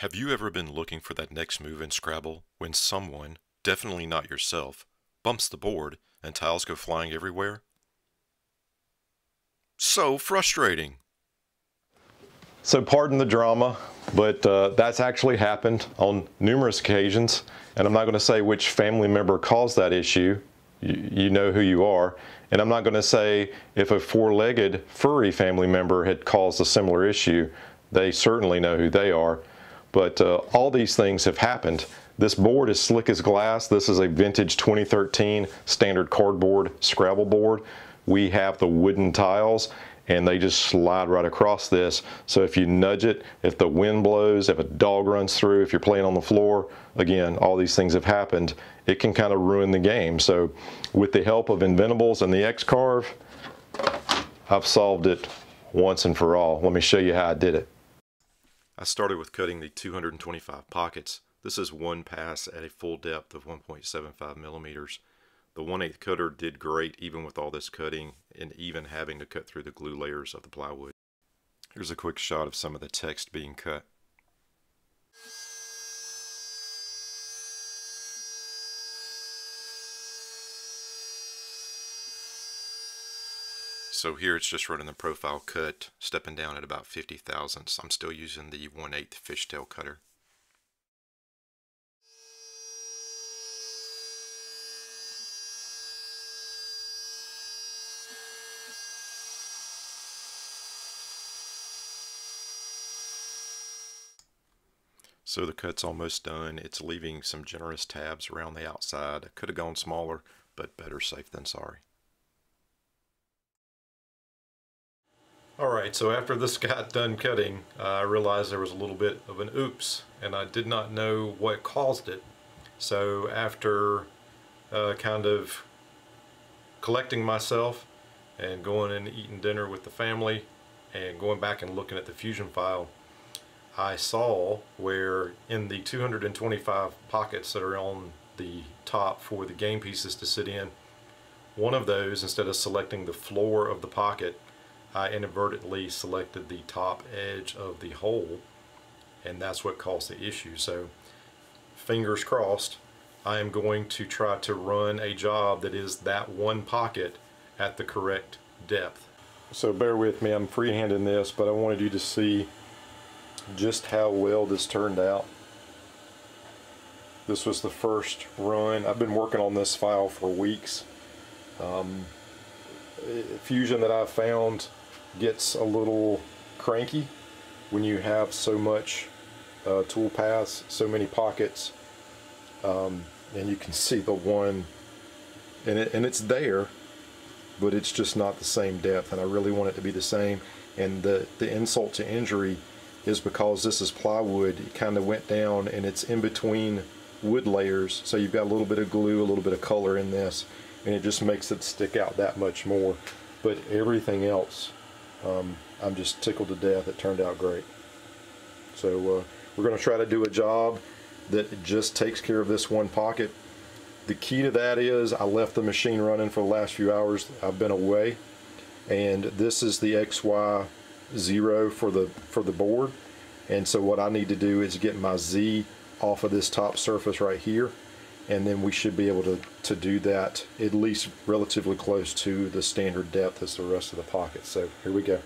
Have you ever been looking for that next move in Scrabble when someone, definitely not yourself, bumps the board and tiles go flying everywhere? So frustrating! So pardon the drama, but uh, that's actually happened on numerous occasions, and I'm not going to say which family member caused that issue. You, you know who you are. And I'm not going to say if a four-legged furry family member had caused a similar issue. They certainly know who they are. But uh, all these things have happened. This board is slick as glass. This is a vintage 2013 standard cardboard Scrabble board. We have the wooden tiles and they just slide right across this. So if you nudge it, if the wind blows, if a dog runs through, if you're playing on the floor, again, all these things have happened, it can kind of ruin the game. So with the help of Inventables and the X-Carve, I've solved it once and for all. Let me show you how I did it. I started with cutting the 225 pockets. This is one pass at a full depth of 1.75 millimeters. The 1 8 cutter did great even with all this cutting and even having to cut through the glue layers of the plywood. Here's a quick shot of some of the text being cut. So here it's just running the profile cut, stepping down at about 50 thousandths. I'm still using the 1 8 fishtail cutter. So the cut's almost done. It's leaving some generous tabs around the outside. I could have gone smaller, but better safe than sorry. Alright, so after this got done cutting, uh, I realized there was a little bit of an oops, and I did not know what caused it. So after uh, kind of collecting myself and going and eating dinner with the family and going back and looking at the Fusion file, I saw where in the 225 pockets that are on the top for the game pieces to sit in, one of those, instead of selecting the floor of the pocket, I inadvertently selected the top edge of the hole and that's what caused the issue. So fingers crossed, I am going to try to run a job that is that one pocket at the correct depth. So bear with me, I'm freehanding this, but I wanted you to see just how well this turned out. This was the first run. I've been working on this file for weeks. Um, Fusion that I've found gets a little cranky when you have so much uh, tool paths, so many pockets, um, and you can see the one, and, it, and it's there, but it's just not the same depth, and I really want it to be the same. And the, the insult to injury is because this is plywood, it kind of went down and it's in between wood layers, so you've got a little bit of glue, a little bit of color in this, and it just makes it stick out that much more. But everything else um, I'm just tickled to death. It turned out great. So uh, we're going to try to do a job that just takes care of this one pocket. The key to that is I left the machine running for the last few hours. I've been away and this is the XY zero for the for the board and so what I need to do is get my Z off of this top surface right here and then we should be able to, to do that at least relatively close to the standard depth as the rest of the pocket. So here we go.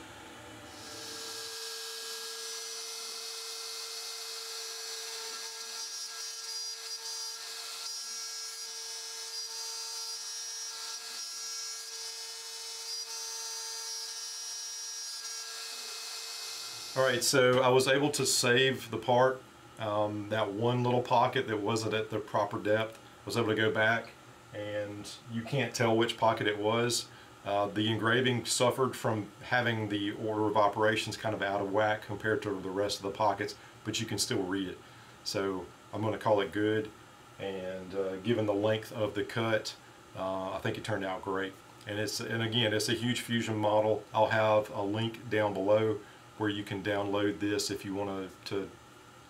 Alright, so I was able to save the part um, that one little pocket that wasn't at the proper depth I was able to go back and you can't tell which pocket it was. Uh, the engraving suffered from having the order of operations kind of out of whack compared to the rest of the pockets, but you can still read it. So I'm going to call it good and uh, given the length of the cut, uh, I think it turned out great. And it's and again, it's a huge fusion model. I'll have a link down below where you can download this if you want to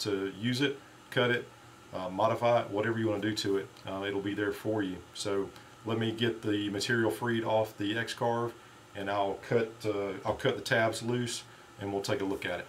to use it, cut it, uh, modify it, whatever you want to do to it, uh, it'll be there for you. So let me get the material freed off the X-Carve and I'll cut, uh, I'll cut the tabs loose and we'll take a look at it.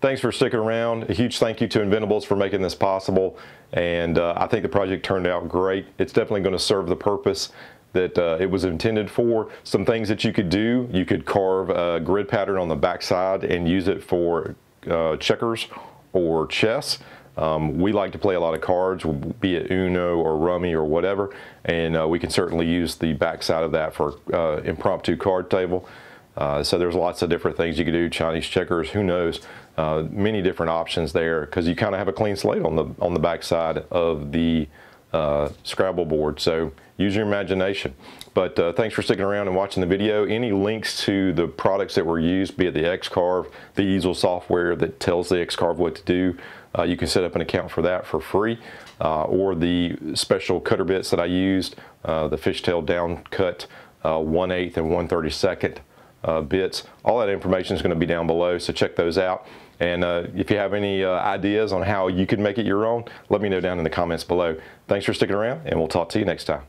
Thanks for sticking around. A huge thank you to Inventables for making this possible. And uh, I think the project turned out great. It's definitely going to serve the purpose that uh, it was intended for. Some things that you could do, you could carve a grid pattern on the backside and use it for uh, checkers or chess. Um, we like to play a lot of cards, be it Uno or Rummy or whatever, and uh, we can certainly use the backside of that for uh, impromptu card table. Uh, so there's lots of different things you could do, Chinese checkers, who knows, uh, many different options there because you kind of have a clean slate on the on the backside of the uh, Scrabble board. So use your imagination. But uh, thanks for sticking around and watching the video. Any links to the products that were used, be it the X-Carve, the easel software that tells the X-Carve what to do, uh, you can set up an account for that for free. Or the special cutter bits that I used, the fishtail down cut uh, 1 8th and 1 32nd uh, bits. All that information is going to be down below, so check those out. And uh, if you have any uh, ideas on how you can make it your own, let me know down in the comments below. Thanks for sticking around, and we'll talk to you next time.